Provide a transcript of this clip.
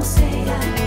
não sei.